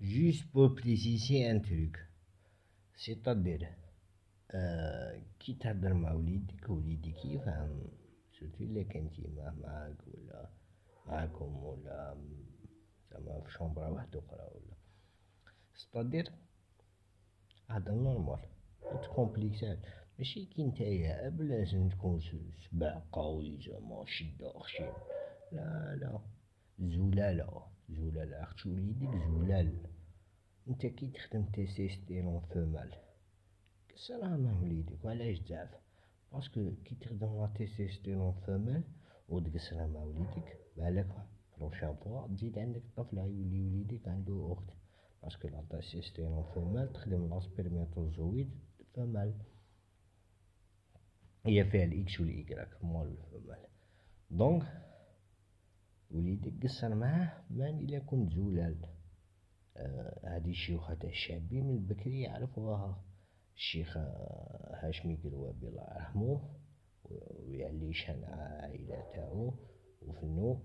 Juste pour préciser un truc, c'est-à-dire euh, كي تهدر مع وليدك وليدك يفهم سورتو إلا كنتي معاه معاك ولا معاكم ولا زعما في شومبرا واحدة أخرى ولا ستادير هذا نورمال متكومبليكسات ماشي كي نتايا أب لازم تكون سبع قوي زعما شدة خشين لا لا زلالة خاطش وليدك زلال نتا كي تخدم تيستيرون فومال كسرها مع وليدك وعلاش تزعف باسكو كي تخدم لا تيستيرون فومال وتقصرها مع وليدك بالك بروشان فوا تزيد عندك طفل يولي وليدك عندو أخت. باسكو لا تيستيرون فومال تخدم لا سبرماتوزويد فومال هي فيها الإكس والإيكغيك مول الفومال دونك وليدك قصر معاه مان إلا كنت زولال. هادي الشيوخة تاع الشعبي من بكري يعرفوها الشيخ هاشمي قروابي الله يرحمو ويعلي شان عائلة تاعو وفنو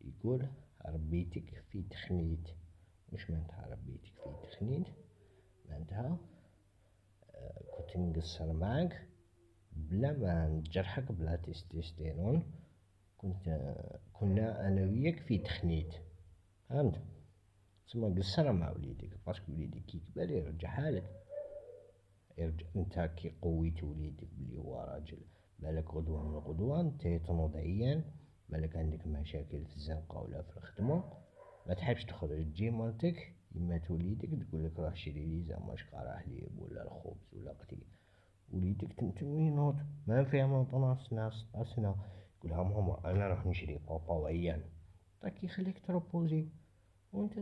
يقول ربيتك في تخنيت. مش معناتها ربيتك في تخنيت معناتها كنت نقصر معاك بلا ما نجرحك بلا testostérone كنت كنا أنا وياك في تخنيت. فهمت؟ تسمى قصر مع وليدك. parce que وليدك كي كبر يرجع حالك. يرجع نتا كي قويت وليدك بلي هو راجل. بالك غدوة من الغدوة نتا تنوض عيان بالك عندك مشاكل في الزنقة ولا في الخدمة. ما تحبش تخرج تجي مالتك. يما توليدك تقولك روح شري لي زعما شقارة حليب ولا الخبز ولا قتي وليدك تنتمي نوض ما فيها من 12 سنة 16 سنة يقولها ماما أنا راح نشري بابا وعيان طاك يخليك تروبوزي وانت